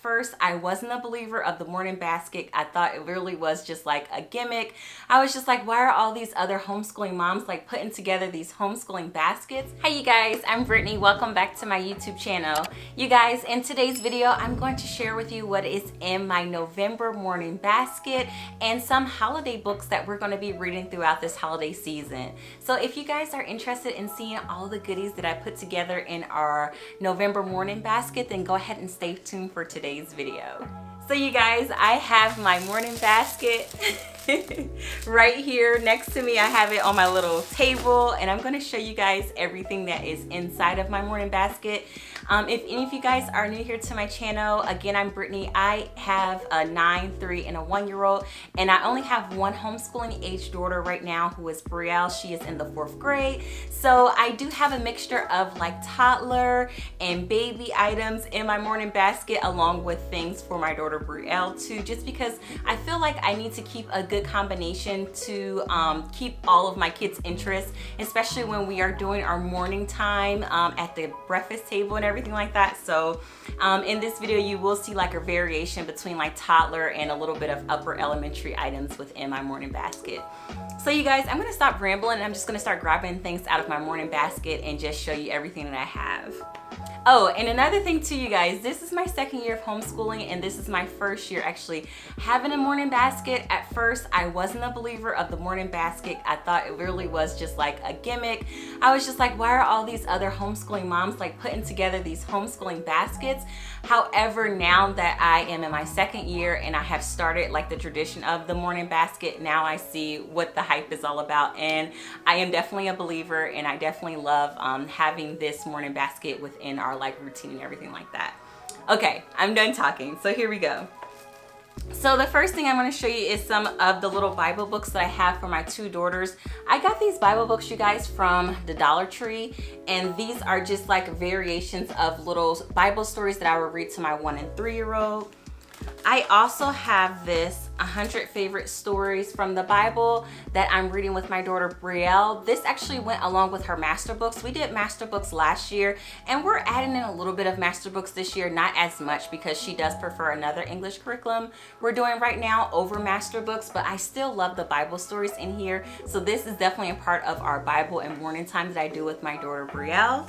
First, I wasn't a believer of the morning basket. I thought it really was just like a gimmick. I was just like, why are all these other homeschooling moms like putting together these homeschooling baskets? Hi you guys, I'm Brittany. Welcome back to my YouTube channel. You guys, in today's video, I'm going to share with you what is in my November morning basket and some holiday books that we're going to be reading throughout this holiday season. So if you guys are interested in seeing all the goodies that I put together in our November morning basket, then go ahead and stay tuned for today's video. So you guys, I have my morning basket right here next to me. I have it on my little table and I'm gonna show you guys everything that is inside of my morning basket. Um, if any of you guys are new here to my channel, again, I'm Brittany. I have a nine, three, and a one-year-old, and I only have one homeschooling age daughter right now who is Brielle. She is in the fourth grade. So I do have a mixture of like toddler and baby items in my morning basket along with things for my daughter Brielle too, just because I feel like I need to keep a good combination to um, keep all of my kids' interests, especially when we are doing our morning time um, at the breakfast table and everything everything like that. So um, in this video, you will see like a variation between like toddler and a little bit of upper elementary items within my morning basket. So you guys, I'm gonna stop rambling and I'm just gonna start grabbing things out of my morning basket and just show you everything that I have. Oh, and another thing too, you guys, this is my second year of homeschooling and this is my first year actually having a morning basket. At first, I wasn't a believer of the morning basket. I thought it really was just like a gimmick. I was just like, why are all these other homeschooling moms like putting together these homeschooling baskets? However, now that I am in my second year and I have started like the tradition of the morning basket, now I see what the hype is all about. And I am definitely a believer and I definitely love um, having this morning basket within our like routine and everything like that. Okay, I'm done talking. So here we go. So the first thing I'm to show you is some of the little Bible books that I have for my two daughters. I got these Bible books, you guys, from the Dollar Tree. And these are just like variations of little Bible stories that I would read to my one and three year old. I also have this 100 favorite stories from the Bible that I'm reading with my daughter Brielle. This actually went along with her master books. We did master books last year and we're adding in a little bit of master books this year, not as much because she does prefer another English curriculum we're doing right now over master books, but I still love the Bible stories in here. So this is definitely a part of our Bible and morning time that I do with my daughter Brielle.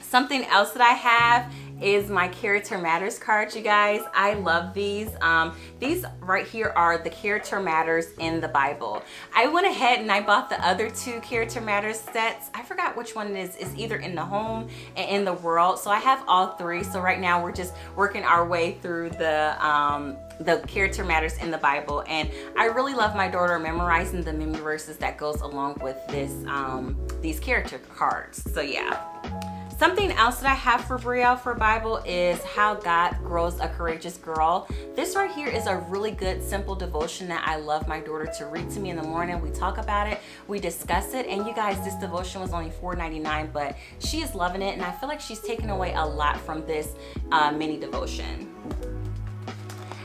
Something else that I have is my character matters cards you guys. I love these. Um, these right here are the character matters in the bible. I went ahead and i bought the other two character matters sets. I forgot which one it is. It's either in the home and in the world. So i have all three. So right now we're just working our way through the um, the character matters in the Bible. And I really love my daughter memorizing the memory verses that goes along with this um, these character cards. So yeah Something else that I have for Brielle for Bible is How God Grows a Courageous Girl. This right here is a really good, simple devotion that I love my daughter to read to me in the morning. We talk about it, we discuss it, and you guys, this devotion was only $4.99, but she is loving it, and I feel like she's taken away a lot from this uh, mini devotion.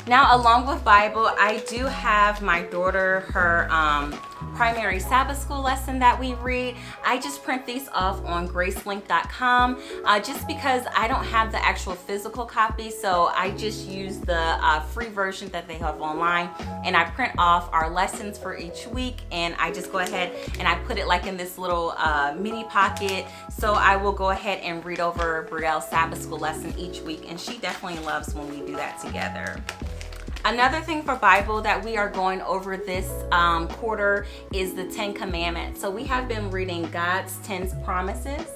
Now, along with Bible, I do have my daughter, her um, primary Sabbath school lesson that we read. I just print these off on gracelink.com uh, just because I don't have the actual physical copy. So I just use the uh, free version that they have online and I print off our lessons for each week and I just go ahead and I put it like in this little uh, mini pocket. So I will go ahead and read over Brielle's Sabbath school lesson each week and she definitely loves when we do that together. Another thing for Bible that we are going over this um, quarter is the Ten Commandments. So we have been reading God's Ten Promises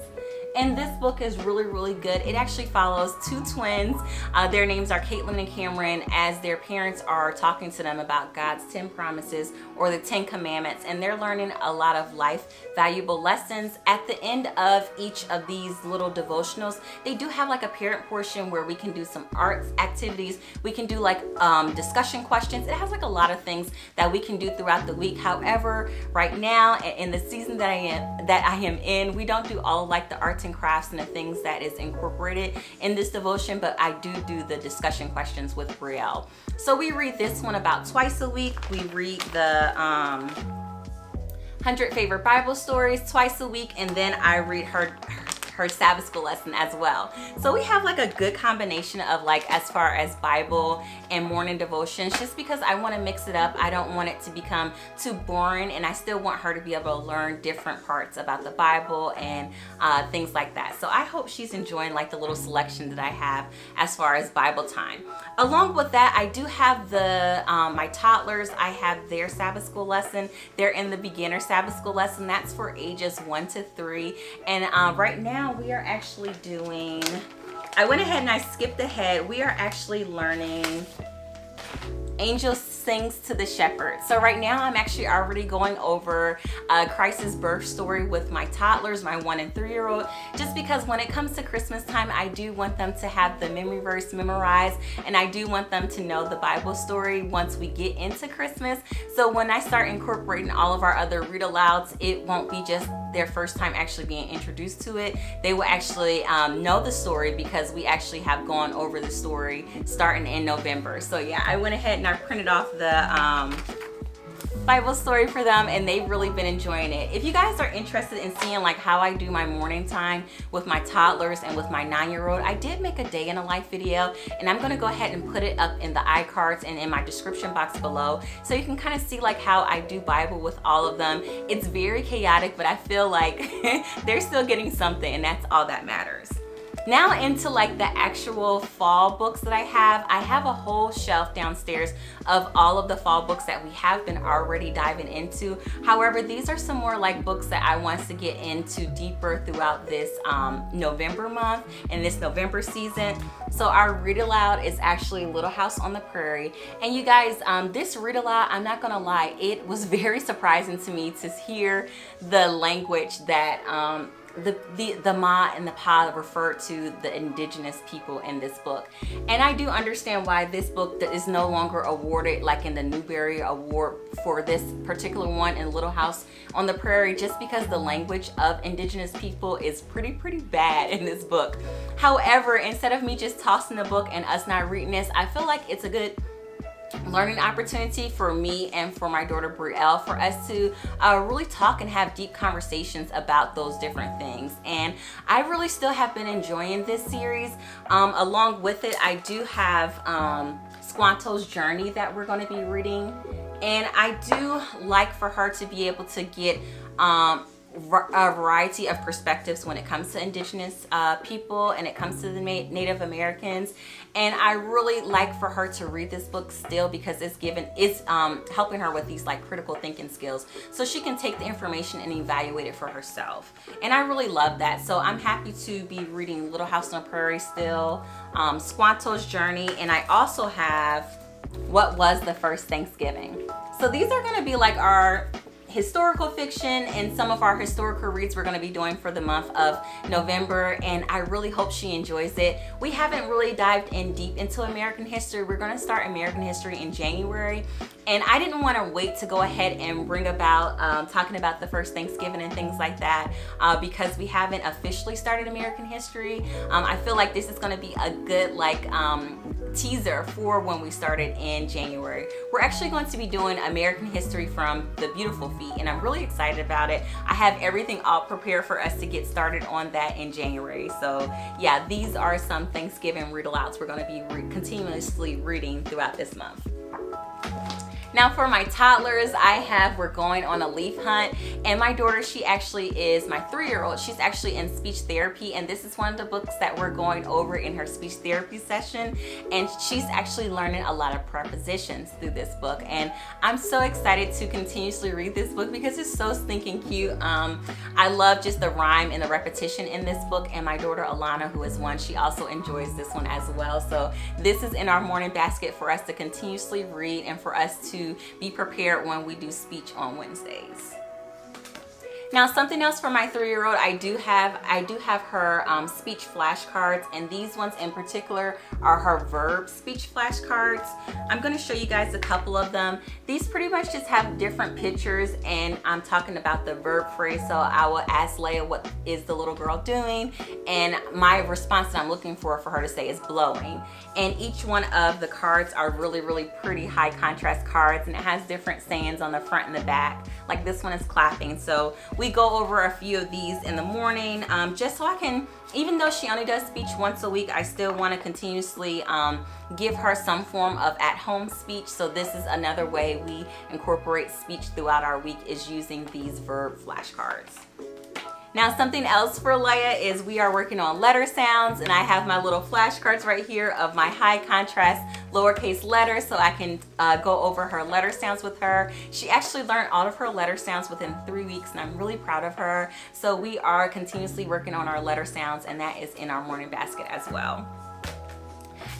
and this book is really, really good. It actually follows two twins. Uh, their names are Caitlin and Cameron as their parents are talking to them about God's 10 promises or the 10 commandments. And they're learning a lot of life valuable lessons. At the end of each of these little devotionals, they do have like a parent portion where we can do some arts activities. We can do like um, discussion questions. It has like a lot of things that we can do throughout the week. However, right now in the season that I am, that I am in, we don't do all like the arts and crafts and the things that is incorporated in this devotion, but I do do the discussion questions with Brielle. So we read this one about twice a week. We read the um, 100 favorite Bible stories twice a week, and then I read her her Sabbath school lesson as well. So we have like a good combination of like as far as Bible and morning devotions just because I want to mix it up. I don't want it to become too boring and I still want her to be able to learn different parts about the Bible and uh, things like that. So I hope she's enjoying like the little selection that I have as far as Bible time. Along with that, I do have the um, my toddlers. I have their Sabbath school lesson. They're in the beginner Sabbath school lesson. That's for ages one to three. And uh, right now we are actually doing, I went ahead and I skipped ahead. We are actually learning Angel sings to the shepherd. So right now I'm actually already going over uh, Christ's birth story with my toddlers, my one and three year old, just because when it comes to Christmas time, I do want them to have the memory verse memorized and I do want them to know the Bible story once we get into Christmas. So when I start incorporating all of our other read alouds, it won't be just their first time actually being introduced to it. They will actually um, know the story because we actually have gone over the story starting in November. So yeah, I went ahead and I printed off the um, Bible story for them and they've really been enjoying it. If you guys are interested in seeing like how I do my morning time with my toddlers and with my nine-year-old, I did make a day in a life video and I'm gonna go ahead and put it up in the iCards and in my description box below so you can kind of see like how I do Bible with all of them. It's very chaotic, but I feel like they're still getting something and that's all that matters. Now into like the actual fall books that I have. I have a whole shelf downstairs of all of the fall books that we have been already diving into. However, these are some more like books that I want to get into deeper throughout this um, November month and this November season. So our read aloud is actually Little House on the Prairie. And you guys, um, this read aloud, I'm not gonna lie, it was very surprising to me to hear the language that um, the, the, the Ma and the Pa refer to the indigenous people in this book. And I do understand why this book is no longer awarded like in the Newbery Award for this particular one in Little House on the Prairie just because the language of indigenous people is pretty, pretty bad in this book. However, instead of me just tossing the book and us not reading this, I feel like it's a good learning opportunity for me and for my daughter Brielle for us to uh, really talk and have deep conversations about those different things. And I really still have been enjoying this series. Um, along with it I do have um, Squanto's journey that we're going to be reading. And I do like for her to be able to get um, a variety of perspectives when it comes to indigenous uh, people and it comes to the Native Americans. And I really like for her to read this book still because it's given it's um, helping her with these like critical thinking skills. So she can take the information and evaluate it for herself. And I really love that. So I'm happy to be reading Little House on the Prairie still um, Squanto's Journey and I also have What Was the First Thanksgiving? So these are going to be like our historical fiction and some of our historical reads we're going to be doing for the month of November and I really hope she enjoys it. We haven't really dived in deep into American history. We're going to start American history in January and I didn't want to wait to go ahead and bring about um, talking about the first Thanksgiving and things like that uh, because we haven't officially started American history. Um, I feel like this is going to be a good like um, teaser for when we started in January. We're actually going to be doing American history from the beautiful and I'm really excited about it. I have everything all prepared for us to get started on that in January. So yeah, these are some Thanksgiving read alouds we're going to be re continuously reading throughout this month. Now for my toddlers, I have We're Going on a Leaf Hunt. And my daughter, she actually is my three-year-old. She's actually in speech therapy. And this is one of the books that we're going over in her speech therapy session. And she's actually learning a lot of prepositions through this book. And I'm so excited to continuously read this book because it's so stinking cute. Um, I love just the rhyme and the repetition in this book. And my daughter Alana, who is one, she also enjoys this one as well. So this is in our morning basket for us to continuously read and for us to be prepared when we do speech on Wednesdays. Now something else for my three-year-old, I do have I do have her um, speech flashcards and these ones in particular are her verb speech flashcards. I'm going to show you guys a couple of them. These pretty much just have different pictures and I'm talking about the verb phrase so I will ask Leia what is the little girl doing and my response that I'm looking for for her to say is blowing and each one of the cards are really really pretty high contrast cards and it has different sayings on the front and the back like this one is clapping so we go over a few of these in the morning um, just so I can, even though she only does speech once a week, I still want to continuously um, give her some form of at-home speech. So this is another way we incorporate speech throughout our week is using these verb flashcards. Now something else for Leia is we are working on letter sounds and I have my little flashcards right here of my high contrast lowercase letters so I can uh, go over her letter sounds with her. She actually learned all of her letter sounds within three weeks and I'm really proud of her. So we are continuously working on our letter sounds and that is in our morning basket as well.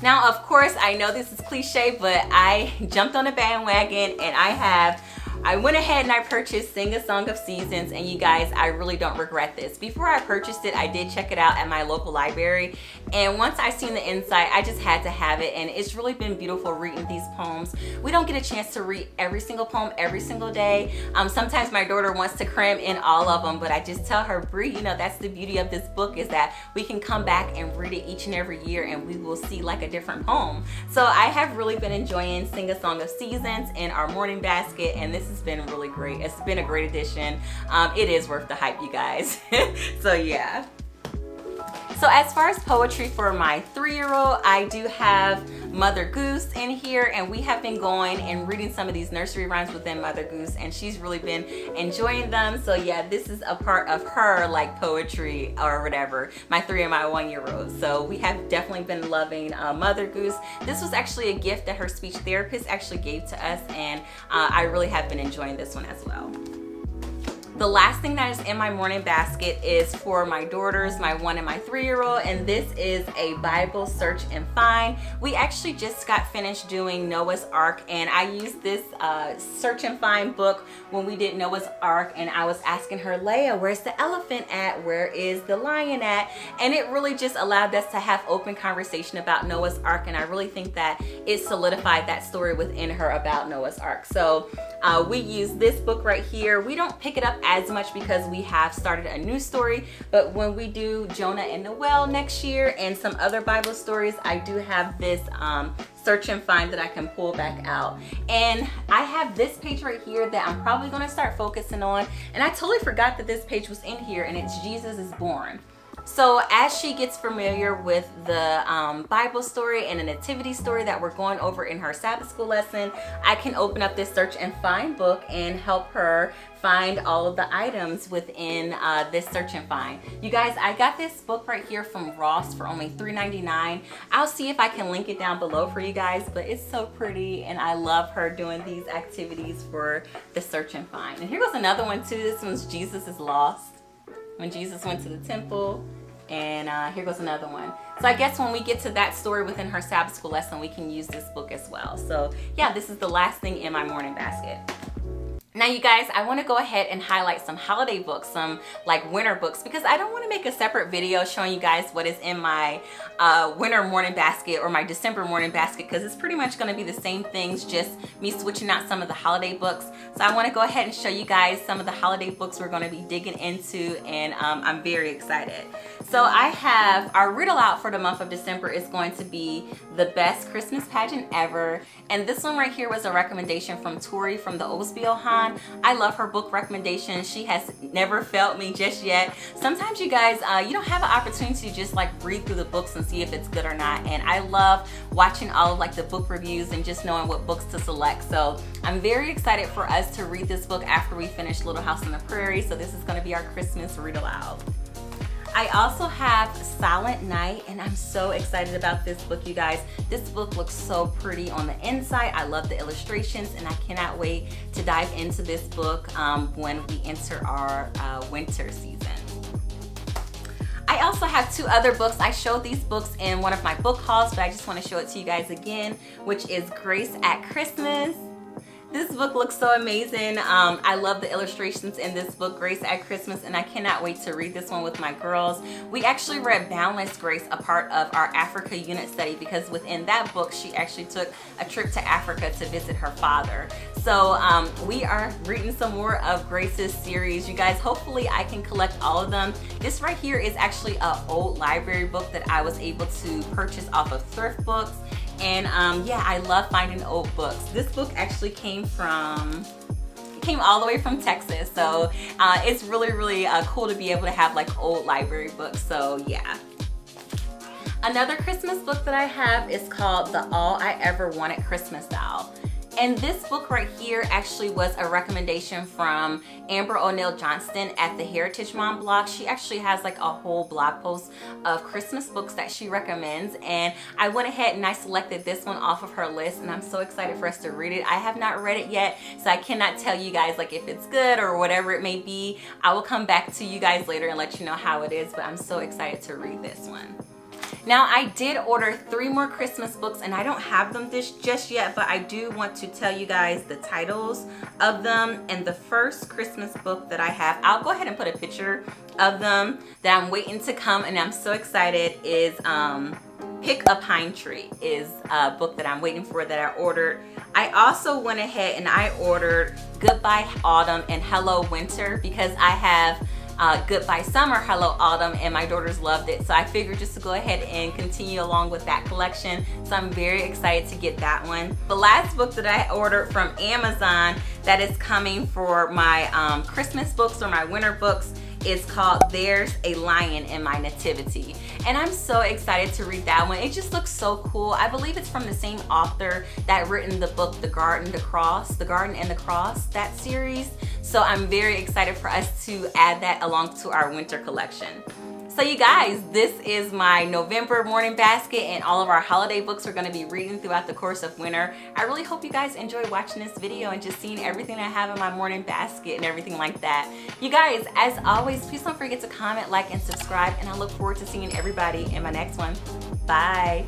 Now, of course, I know this is cliche, but I jumped on a bandwagon and I have I went ahead and I purchased Sing a Song of Seasons and you guys, I really don't regret this. Before I purchased it, I did check it out at my local library and once I seen the inside, I just had to have it and it's really been beautiful reading these poems. We don't get a chance to read every single poem every single day. Um, sometimes my daughter wants to cram in all of them, but I just tell her, Brie, you know, that's the beauty of this book is that we can come back and read it each and every year and we will see like a different poem. So I have really been enjoying Sing a Song of Seasons in our morning basket and this is has been really great. It's been a great addition. Um, it is worth the hype, you guys. so yeah. So as far as poetry for my three-year-old, I do have Mother Goose in here and we have been going and reading some of these nursery rhymes within Mother Goose and she's really been enjoying them. So yeah, this is a part of her like poetry or whatever, my three and my one-year-old. So we have definitely been loving uh, Mother Goose. This was actually a gift that her speech therapist actually gave to us and uh, I really have been enjoying this one as well. The last thing that is in my morning basket is for my daughters, my one and my three-year-old, and this is a Bible search and find. We actually just got finished doing Noah's Ark, and I used this uh, search and find book when we did Noah's Ark, and I was asking her, Leia, where's the elephant at? Where is the lion at? And it really just allowed us to have open conversation about Noah's Ark, and I really think that it solidified that story within her about Noah's Ark. So uh, we use this book right here. We don't pick it up as much because we have started a new story, but when we do Jonah and the Whale next year and some other Bible stories, I do have this um, search and find that I can pull back out. And I have this page right here that I'm probably gonna start focusing on. And I totally forgot that this page was in here and it's Jesus is Born. So as she gets familiar with the um, Bible story and a nativity story that we're going over in her Sabbath school lesson, I can open up this search and find book and help her find all of the items within uh, this search and find. You guys, I got this book right here from Ross for only $3.99. I'll see if I can link it down below for you guys, but it's so pretty and I love her doing these activities for the search and find. And here goes another one too. This one's Jesus is Lost when Jesus went to the temple. And uh, here goes another one. So I guess when we get to that story within her Sabbath school lesson, we can use this book as well. So yeah, this is the last thing in my morning basket. Now you guys, I wanna go ahead and highlight some holiday books, some like winter books, because I don't wanna make a separate video showing you guys what is in my uh, winter morning basket or my December morning basket, because it's pretty much gonna be the same things, just me switching out some of the holiday books. So I wanna go ahead and show you guys some of the holiday books we're gonna be digging into, and um, I'm very excited. So I have, our riddle out for the month of December is going to be the best Christmas pageant ever. And this one right here was a recommendation from Tori from the Osby Ohan I love her book recommendations. She has never failed me just yet. Sometimes you guys, uh, you don't have an opportunity to just like read through the books and see if it's good or not. And I love watching all of like the book reviews and just knowing what books to select. So I'm very excited for us to read this book after we finish Little House on the Prairie. So this is gonna be our Christmas read aloud. I also have Silent Night and I'm so excited about this book, you guys. This book looks so pretty on the inside. I love the illustrations and I cannot wait to dive into this book um, when we enter our uh, winter season. I also have two other books. I showed these books in one of my book hauls, but I just want to show it to you guys again, which is Grace at Christmas this book looks so amazing. Um, I love the illustrations in this book, Grace at Christmas, and I cannot wait to read this one with my girls. We actually read Boundless Grace, a part of our Africa unit study, because within that book, she actually took a trip to Africa to visit her father. So um, we are reading some more of Grace's series. You guys, hopefully I can collect all of them. This right here is actually an old library book that I was able to purchase off of thrift books. And um, yeah, I love finding old books. This book actually came from, came all the way from Texas. So uh, it's really, really uh, cool to be able to have like old library books. So yeah. Another Christmas book that I have is called The All I Ever Wanted Christmas Doll. And this book right here actually was a recommendation from Amber O'Neal Johnston at the Heritage Mom blog. She actually has like a whole blog post of Christmas books that she recommends. And I went ahead and I selected this one off of her list and I'm so excited for us to read it. I have not read it yet, so I cannot tell you guys like if it's good or whatever it may be. I will come back to you guys later and let you know how it is, but I'm so excited to read this one. Now I did order three more Christmas books and I don't have them this just yet, but I do want to tell you guys the titles of them. And the first Christmas book that I have, I'll go ahead and put a picture of them that I'm waiting to come and I'm so excited is um, Pick a Pine Tree is a book that I'm waiting for that I ordered. I also went ahead and I ordered Goodbye Autumn and Hello Winter because I have uh, Goodbye Summer, Hello Autumn, and my daughters loved it. So I figured just to go ahead and continue along with that collection. So I'm very excited to get that one. The last book that I ordered from Amazon that is coming for my um, Christmas books or my winter books is called There's a Lion in My Nativity. And I'm so excited to read that one. It just looks so cool. I believe it's from the same author that written the book The Garden, the Cross, The Garden and the Cross, that series. So I'm very excited for us to add that along to our winter collection. So you guys, this is my November morning basket and all of our holiday books we're gonna be reading throughout the course of winter. I really hope you guys enjoy watching this video and just seeing everything I have in my morning basket and everything like that. You guys, as always, please don't forget to comment, like, and subscribe, and I look forward to seeing everybody in my next one. Bye.